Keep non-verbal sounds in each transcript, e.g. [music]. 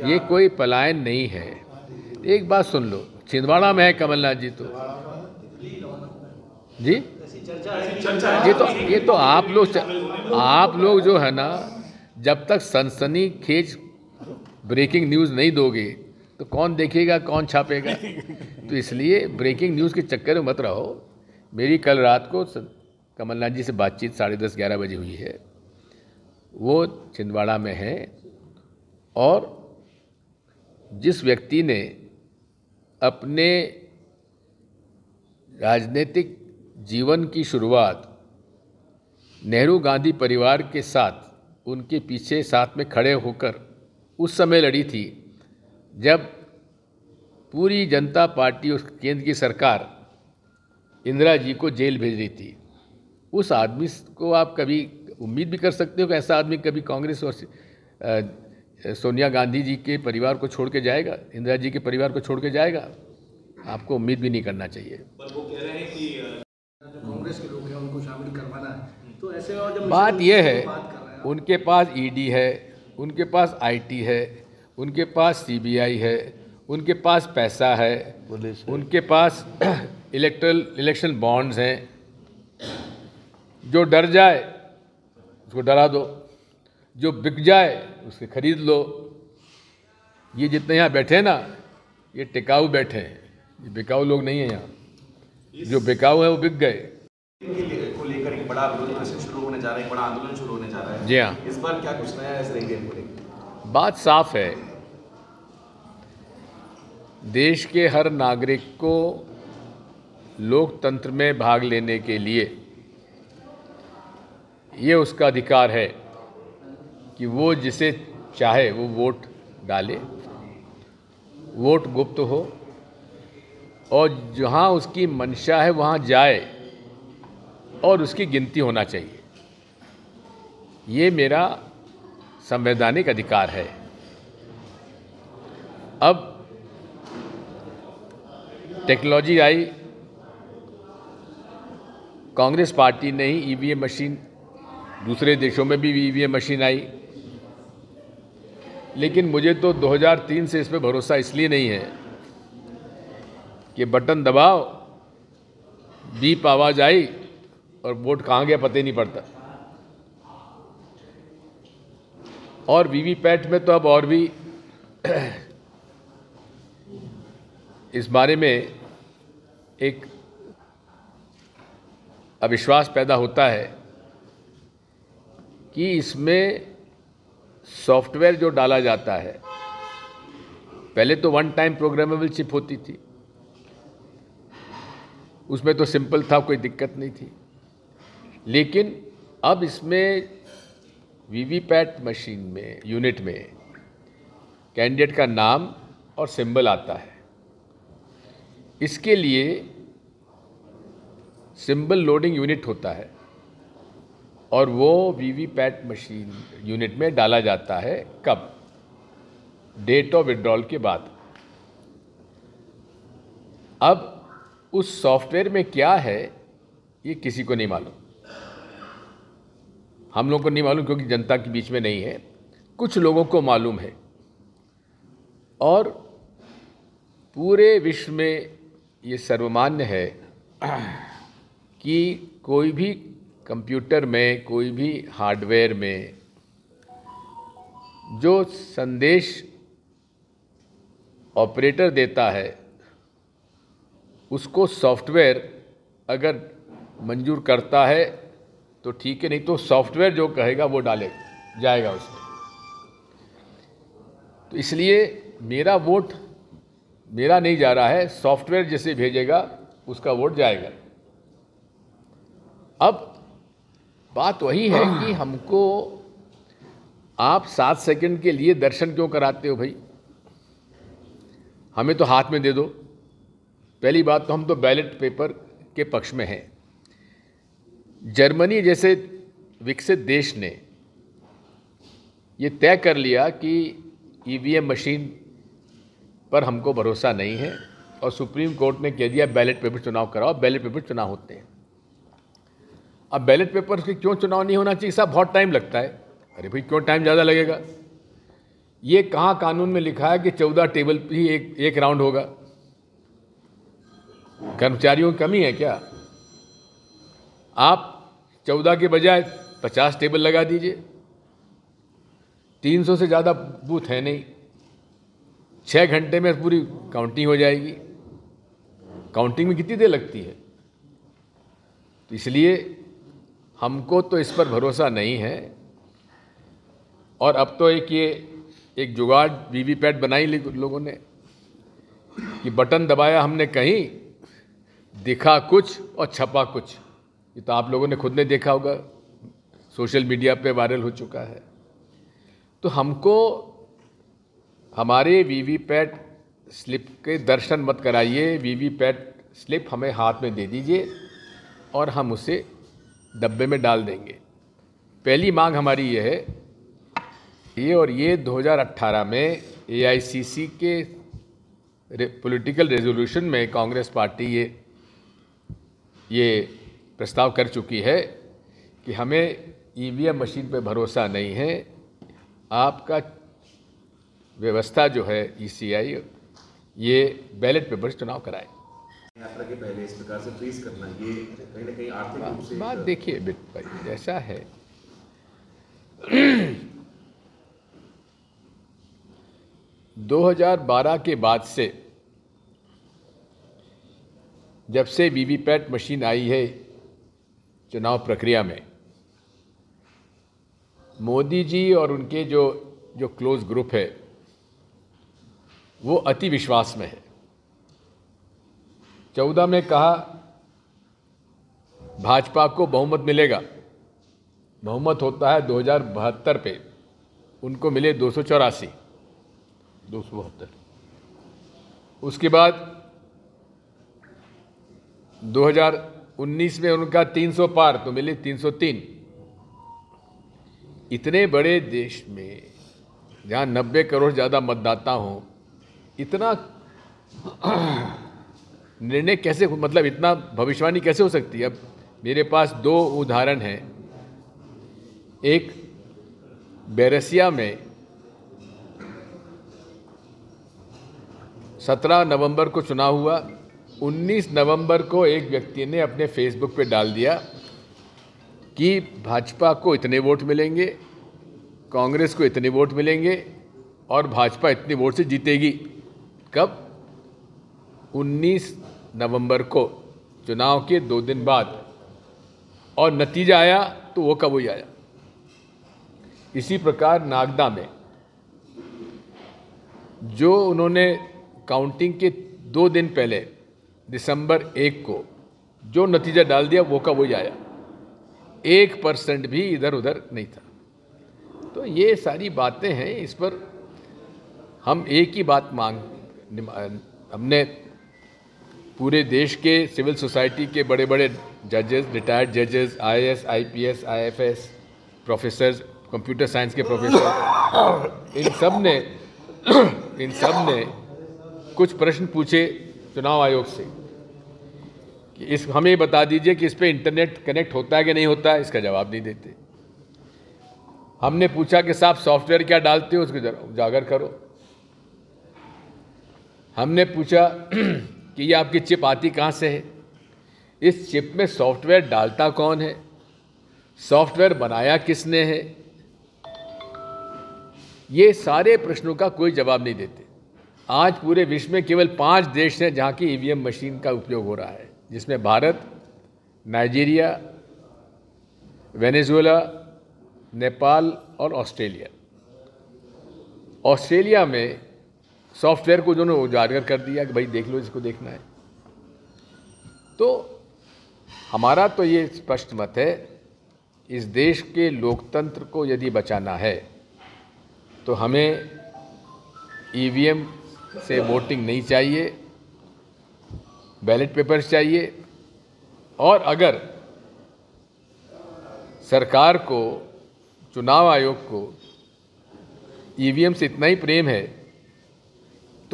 ये कोई पलायन नहीं है। एक बात सुन लो, छिंदवाड़ा में है कमलनाथ जी तो। जी? ये तो ये तो आप लोग आप लोग जो है ना, जब तक सनसनी खेज ब्रेकिंग न्यूज़ नहीं दोगे तो कौन देखेगा, कौन छापेगा? तो इसलिए ब्रेकिंग न्यूज़ के चक्कर में मत रहो। मेरी कल रात को कमलनाथ जी से बातचीत साढ़े दस, ग्यारह बजे हुई है। वो छिंदवाड़ा में है और जिस व्यक्ति ने अपने राजनीतिक जीवन की शुरुआत नेहरू गांधी परिवार के साथ, उनके पीछे साथ में खड़े होकर उस समय लड़ी थी, जब पूरी जनता पार्टी उस केंद्र की सरकार इंदिरा जी को जेल भेज रही थी। उस आदमी को आप कभी उम्मीद भी कर सकते हो कि ऐसा आदमी कभी कांग्रेस और सोनिया गांधी जी के परिवार को छोड़ के जाएगा? इंदिरा जी के परिवार को छोड़ के जाएगा? आपको उम्मीद भी नहीं करना चाहिए। पर वो कह रहे हैं कि कांग्रेस के लोग हैं उनको शामिल करवाना है। तो ऐसे और जब बात यह है रहे हैं उनके पास ईडी है उनके पास आईटी है उनके पास सीबीआई है उनके पास पैसा है उनके पास इलेक्ट्रल इलेक्शन बॉन्ड्स हैं। जो डर जाए उसको डरा दो। जो बिक जाए उसके खरीद लो। ये जितने यहाँ बैठे हैं ना ये टिकाऊ बैठे हैं। ये बिकाऊ लोग नहीं हैं यहाँ। जो बिकाऊ है वो बिक गए। को लेकर एक बड़ा शुरू होने जा रहा है बड़ा आंदोलन शुरू होने जा रहा है। जी हाँ। इस बार क्या कुछ नया लेकर? बात साफ़ है। देश के हर नागरिक को लोकतंत्र में भाग लेने के लिए ये उसका अधिकार है। कि वो जिसे चाहे वो वोट डाले, वोट गुप्त हो, और जहाँ उसकी मंशा है वहाँ जाए, और उसकी गिनती होना चाहिए। ये मेरा संवैधानिक अधिकार है। अब टेक्नोलॉजी आई, कांग्रेस पार्टी ने ही ईवीएम मशीन, दूसरे देशों में भी ईवीएम मशीन आई लेकिन मुझे तो 2003 से इस पर भरोसा इसलिए नहीं है कि बटन दबाओ, बीप आवाज़ आई और वोट कहाँ गया पता ही नहीं पड़ता। और वीवीपैट में तो अब और भी [clears throat] इस बारे में एक अविश्वास पैदा होता है कि इसमें सॉफ्टवेयर जो डाला जाता है, पहले तो वन टाइम प्रोग्रामेबल चिप होती थी। उसमें तो सिंपल था, कोई दिक्कत नहीं थी। लेकिन अब इसमें वीवीपैट मशीन में यूनिट में कैंडिडेट का नाम और सिंबल आता है। इसके लिए सिंबल लोडिंग यूनिट होता है। और वो वीवीपैट मशीन यूनिट में डाला जाता है कब? डेट ऑफ़ विड्रॉल के बाद। अब उस सॉफ्टवेयर में क्या है, ये किसी को नहीं मालूम। हम लोगों को नहीं मालूम क्योंकि जनता के बीच में नहीं है। कुछ लोगों को मालूम है। और पूरे विश्व में ये सर्वमान्य है कि कोई भी कंप्यूटर में, कोई भी हार्डवेयर में, जो संदेश ऑपरेटर देता है, उसको सॉफ्टवेयर अगर मंजूर करता है तो ठीक है, नहीं तो सॉफ्टवेयर जो कहेगा वो डाले, जाएगा उसमें। तो इसलिए मेरा वोट, मेरा नहीं जा रहा है, सॉफ्टवेयर जैसे भेजेगा, उसका वोट जाएगा। अब बात वही है [clears throat] कि हमको आप सात सेकंड के लिए दर्शन क्यों कराते हो भाई? हमें तो हाथ में दे दो। पहली बात तो हम तो बैलेट पेपर के पक्ष में हैं। जर्मनी जैसे विकसित देश ने ये तय कर लिया कि ईवीएम मशीन पर हमको भरोसा नहीं है और सुप्रीम कोर्ट ने कह दिया बैलेट पेपर चुनाव कराओ बैलेट पेपर चुनाव होते हैं। अब बैलेट पेपर से क्यों चुनाव नहीं होना चाहिए? साहब, बहुत टाइम लगता है। अरे भाई, क्यों टाइम ज़्यादा लगेगा? ये कहाँ कानून में लिखा है कि चौदह टेबल ही एक एक राउंड होगा? कर्मचारियों की कमी है क्या? आप चौदह के बजाय पचास टेबल लगा दीजिए। तीन सौ से ज़्यादा बूथ है नहीं। छः घंटे में पूरी काउंटिंग हो जाएगी। काउंटिंग में कितनी देर लगती है? तो इसलिए हमको तो इस पर भरोसा नहीं है। और अब तो एक ये, एक जुगाड़ वी वी वीवीपैट बनाई लोगों ने कि बटन दबाया हमने कहीं, दिखा कुछ और छपा कुछ। ये तो आप लोगों ने खुद ने देखा होगा, सोशल मीडिया पे वायरल हो चुका है। तो हमको, हमारे वी वी वीवीपैट स्लिप के दर्शन मत कराइए। वी वी वीवीपैट स्लिप हमें हाथ में दे दीजिए और हम उसे डब्बे में डाल देंगे। पहली मांग हमारी ये है, ये और ये 2018 में एआईसीसी के पॉलिटिकल रेजोल्यूशन में कांग्रेस पार्टी ये ये प्रस्ताव कर चुकी है कि हमें ईवीएम मशीन पर भरोसा नहीं है। आपका व्यवस्था जो है ईसीआई ये बैलेट पेपर चुनाव कराए। यात्रा के पहले इस प्रकार से फ्रीज करना ये कहीं ना कहीं आर्थिक रूप से बात देखिए बिट भाई ऐसा है। दो हज़ार बारह के बाद से जब से वीवीपैट मशीन आई है चुनाव प्रक्रिया में मोदी जी और उनके जो जो क्लोज ग्रुप है वो अति विश्वास में है। चौदह में कहा, भाजपा को बहुमत मिलेगा। बहुमत होता है दो हज़ार बहत्तर पे। उनको मिले दो सौ चौरासी। दो सौ बहत्तर। उसके बाद 2019 में उनका 300 पार तो मिले 303 इतने बड़े देश में, जहाँ 90 करोड़ ज़्यादा मतदाता हों, इतना निर्णय कैसे मतलब इतना भविष्यवाणी कैसे हो सकती है? अब मेरे पास दो उदाहरण हैं। एक, बैरसिया में 17 नवंबर को चुनाव हुआ। 19 नवंबर को एक व्यक्ति ने अपने फेसबुक पे डाल दिया कि भाजपा को इतने वोट मिलेंगे, कांग्रेस को इतने वोट मिलेंगे और भाजपा इतने वोट से जीतेगी। कब? 19 नवंबर को, चुनाव के दो दिन बाद। और नतीजा आया तो वो कब ही आया? इसी प्रकार नागदा में, जो उन्होंने काउंटिंग के दो दिन पहले, दिसंबर एक को, जो नतीजा डाल दिया वो का वही आया? एक परसेंट भी इधर उधर नहीं था। तो ये सारी बातें हैं, इस पर हम एक ही बात मांग हमने पूरे देश के सिविल सोसाइटी के बड़े बड़े जजेस, रिटायर्ड जजेस IAS IPS IFS professor computer science के प्रोफेसर इन सबने, इन सबने कुछ प्रश्न पूछे चुनाव आयोग से कि इस, हमें बता दीजिए कि इस पर इंटरनेट कनेक्ट होता है कि नहीं होता है, इसका जवाब नहीं देते। हमने पूछा कि साहब सॉफ्टवेयर क्या डालते हो, उसको उजागर करो। हमने पूछा कि ये आपकी चिप आती कहाँ से है? इस चिप में सॉफ्टवेयर डालता कौन है? सॉफ्टवेयर बनाया किसने है? ये सारे प्रश्नों का कोई जवाब नहीं देते। आज पूरे विश्व में केवल पाँच देश हैं जहाँ की ईवीएम मशीन का उपयोग हो रहा है, जिसमें भारत, नाइजीरिया, वेनेजुएला, नेपाल और ऑस्ट्रेलिया। ऑस्ट्रेलिया में सॉफ्टवेयर को जो उजागर कर दिया कि भाई देख लो, इसको देखना है। तो हमारा तो ये स्पष्ट मत है, इस देश के लोकतंत्र को यदि बचाना है तो हमें ईवीएम से वोटिंग नहीं चाहिए, बैलेट पेपर्स चाहिए, और अगर सरकार को, चुनाव आयोग को, ईवीएम से इतना ही प्रेम है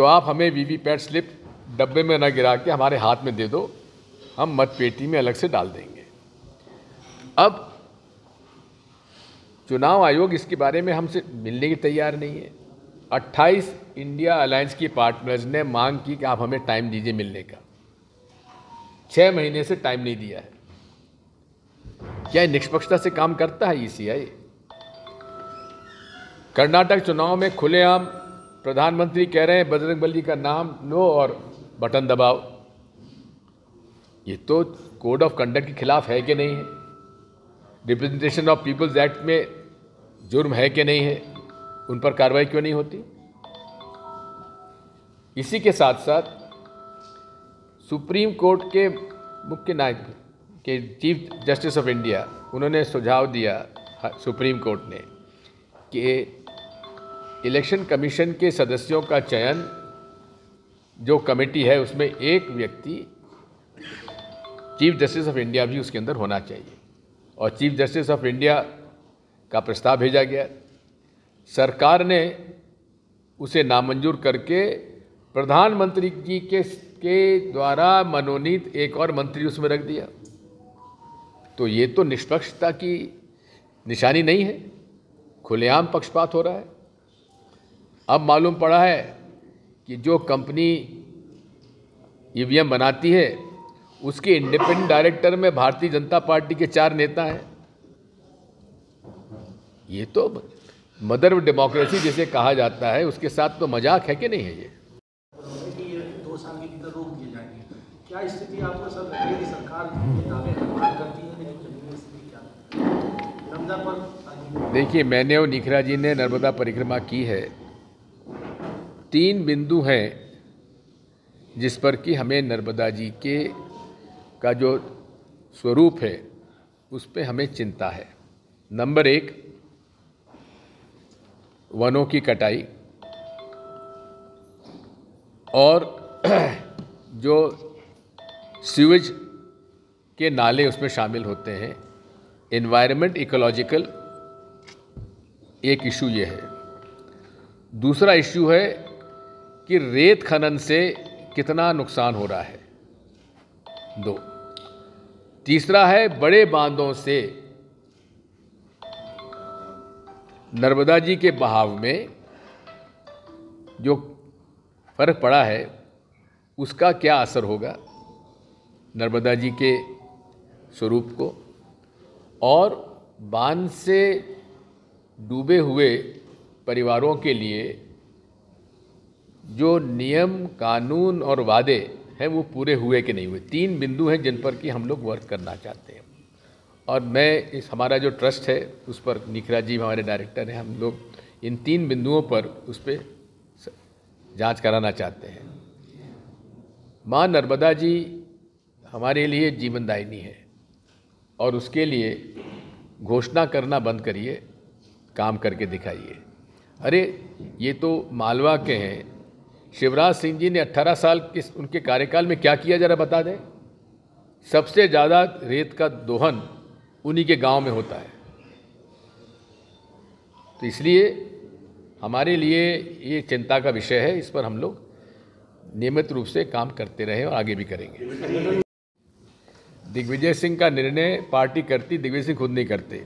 तो आप हमें वी वी पैट स्लिप डब्बे में न गिरा के हमारे हाथ में दे दो, हम मतपेटी में अलग से डाल देंगे। अब चुनाव आयोग इसके बारे में हमसे मिलने की तैयार नहीं है। 28 इंडिया अलायंस की पार्टनर्स ने मांग की कि आप हमें टाइम दीजिए मिलने का। छः महीने से टाइम नहीं दिया है। क्या निष्पक्षता से काम करता है ईसीआई कर्नाटक चुनाव में खुलेआम प्रधानमंत्री कह रहे हैं, बजरंग बली का नाम लो और बटन दबाओ। ये तो कोड ऑफ़ कंडक्ट के खिलाफ है कि नहीं है? रिप्रेजेंटेशन ऑफ़ पीपल्स एक्ट में जुर्म है कि नहीं है? उन पर कार्रवाई क्यों नहीं होती? इसी के साथ साथ सुप्रीम कोर्ट के मुख्य नायक के चीफ जस्टिस ऑफ़ इंडिया, उन्होंने सुझाव दिया सुप्रीम कोर्ट ने कि इलेक्शन कमीशन के सदस्यों का चयन, जो कमेटी है, उसमें एक व्यक्ति चीफ जस्टिस ऑफ़ इंडिया भी उसके अंदर होना चाहिए। और चीफ जस्टिस ऑफ़ इंडिया का प्रस्ताव भेजा गया। सरकार ने उसे नामंजूर करके प्रधानमंत्री जी के के द्वारा मनोनीत एक और मंत्री उसमें रख दिया। तो ये तो निष्पक्षता की निशानी नहीं है। खुलेआम पक्षपात हो रहा है। अब मालूम पड़ा है कि जो कंपनी ईवीएम बनाती है उसके इंडिपेंडेंट डायरेक्टर में भारतीय जनता पार्टी के चार नेता हैं। ये तो मदर डेमोक्रेसी जिसे कहा जाता है उसके साथ तो मज़ाक है कि नहीं है ये? देखिए मैंने और निखरा जी ने नर्मदा परिक्रमा की है। तीन बिंदु हैं जिस पर कि हमें नर्मदा जी के का जो स्वरूप है, उस पर हमें चिंता है। नंबर एक, वनों की कटाई और [clears throat] जो सीवेज के नाले उसमें शामिल होते हैं। इन्वायरमेंट इकोलॉजिकल एक इशू ये है। दूसरा इशू है कि रेत खनन से कितना नुकसान हो रहा है। दो, तीसरा है बड़े बांधों से नर्मदा जी के बहाव में जो फ़र्क पड़ा है, उसका क्या असर होगा नर्मदा जी के स्वरूप को? और बाँध से डूबे हुए परिवारों के लिए जो नियम, कानून और वादे हैं वो पूरे हुए कि नहीं हुए। तीन बिंदु हैं जिन पर कि हम लोग वर्क करना चाहते हैं। और मैं इस, हमारा जो ट्रस्ट है, उस पर निखरा जी हमारे डायरेक्टर हैं, हम लोग इन तीन बिंदुओं पर उस पर जाँच कराना चाहते हैं। माँ नर्मदा जी हमारे लिए जीवनदायिनी है और उसके लिए घोषणा करना बंद करिए, काम करके दिखाइए। अरे, ये तो मालवा के हैं शिवराज सिंह जी ने 18 साल किस उनके कार्यकाल में क्या किया, जरा बता दें? सबसे ज़्यादा रेत का दोहन उन्हीं के गाँव में होता है। तो इसलिए हमारे लिए ये चिंता का विषय है, इस पर हम लोग नियमित रूप से काम करते रहे और आगे भी करेंगे। दिग्विजय सिंह का निर्णय पार्टी करती, दिग्विजय सिंह खुद नहीं करते।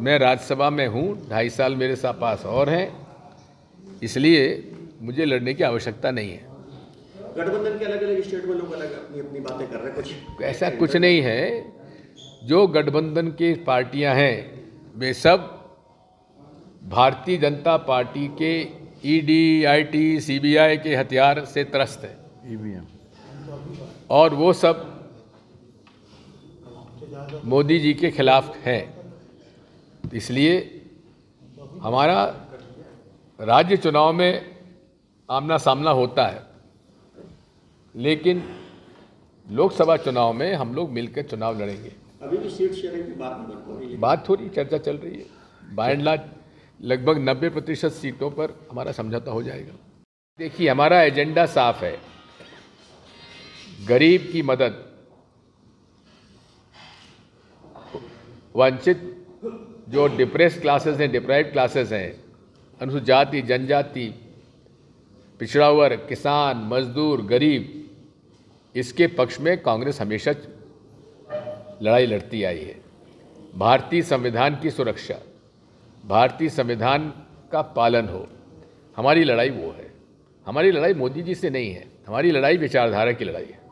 मैं राज्यसभा में हूँ, ढाई साल मेरे साथ पास और हैं। इसलिए मुझे लड़ने की आवश्यकता नहीं है। गठबंधन के अलग अलग स्टेट में लोग अलग अपनी अपनी बातें कर रहे हैं कुछ? ऐसा कुछ नहीं है। जो गठबंधन की पार्टियाँ हैं वे सब भारतीय जनता पार्टी के ईडी, आईटी, सीबीआई के हथियार से त्रस्त है। और वो सब मोदी जी के खिलाफ हैं। इसलिए हमारा राज्य चुनाव में आमना सामना होता है। लेकिन लोकसभा चुनाव में हम लोग मिलकर चुनाव लड़ेंगे। अभी भी सीट शेयरिंग की बात बन रही है बात हो रही चर्चा चल रही है। बाय एंड लार्ज लगभग 90 प्रतिशत सीटों पर हमारा समझौता हो जाएगा। देखिए हमारा एजेंडा साफ़ है। गरीब की मदद वंचित जो डिप्रेस क्लासेस हैं डिप्राइव क्लासेस हैं अनुसूचित जाति जनजाति पिछड़ा वर्ग, किसान, मजदूर, गरीब, इसके पक्ष में कांग्रेस हमेशा लड़ाई लड़ती आई है। भारतीय संविधान की सुरक्षा, भारतीय संविधान का पालन हो, हमारी लड़ाई वो है। हमारी लड़ाई मोदी जी से नहीं है, हमारी लड़ाई विचारधारा की लड़ाई है।